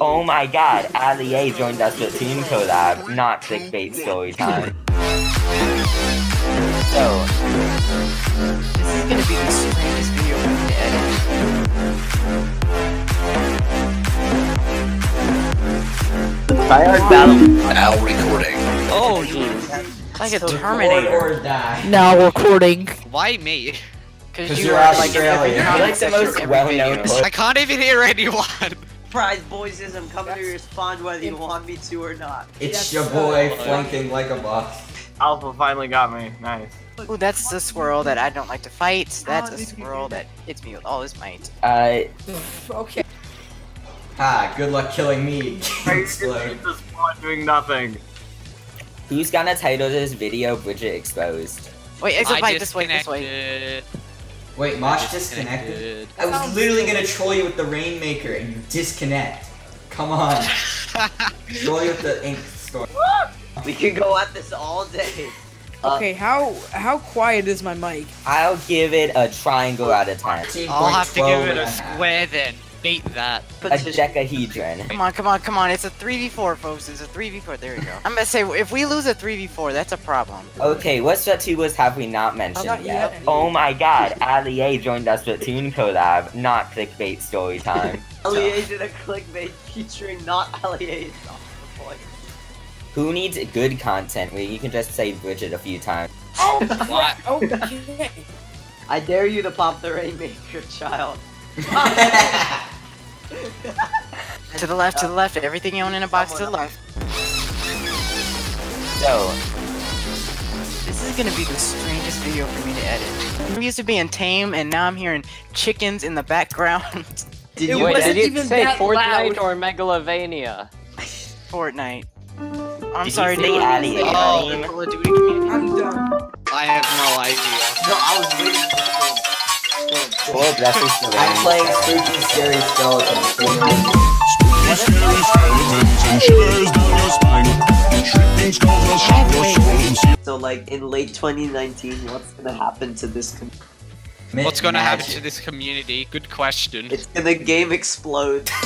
Oh my god, Ali A joined us with Team Collab, not clickbait story time. So, This is gonna be the strangest video for me to edit. Battle. Now recording. Oh, jeez. Like a Terminator. Now recording. Why me? Because you're Australian. every you're comment like the most well-known. I can't even hear anyone. Surprise, boys, is I'm coming to respond whether you want me to or not. It's Yes, your boy flanking like a boss. Alpha finally got me. Nice. Ooh, that's the squirrel that I don't like to fight. That's a squirrel that hits me with all his might. uh, Okay. Ha, good luck killing me. Explode. This spawn doing nothing. who's gonna title this video Bridget Exposed? Wait, exit I fight this way, this way. Disconnected. Wait, Mosh disconnected? I was literally gonna troll you with the Rainmaker and you disconnect. Come on. troll you with the Ink Storm. We could go at this all day. Uh, Okay, how how quiet is my mic? I'll give it a triangle out of 10. I'll have to give it a square then. Beat that. A petition. decahedron. Come on, come on, come on. It's a 3v4, folks. It's a 3v4. There we go. I'm gonna say, if we lose a 3v4, that's a problem. Okay, what Stratuas have we not mentioned not yet? yet. Oh my god, Ali A joined us with Toon Collab, not clickbait story time. Ali A did a clickbait featuring not Ali A. It's off the point. Who needs good content where you can just say Bridget a few times? Oh, what? Okay. I dare you to pop the Rainmaker, child. To the left, to the left. Everything you own in a box to the left. So, This is gonna be the strangest video for me to edit. I'm used to being tame, and now I'm hearing chickens in the background. Did It you wasn't edit? even that loud. or Megalovania? Fortnite. I'm Did sorry, say. Ali Oh, Call of Duty community. I'm done. I have no idea. No, I was waiting for the Lord blesses the I'm rain. playing Spooky Scary Skeletons. Spooky, scary skeletons and shivers down your spine. Shrieking skulls will shock your soul So, like, in late 2019, what's gonna happen to this? Com- What's gonna happen to this community? Good question. it's gonna game explode.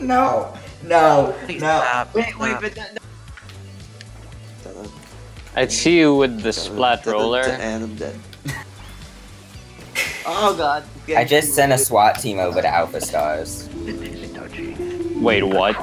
No, no, Please no. stop. Wait, wait, stop. but no. I see you with the splat roller. And I'm dead. Oh god. I just sent a SWAT team over to Alpha Stars. Wait, what?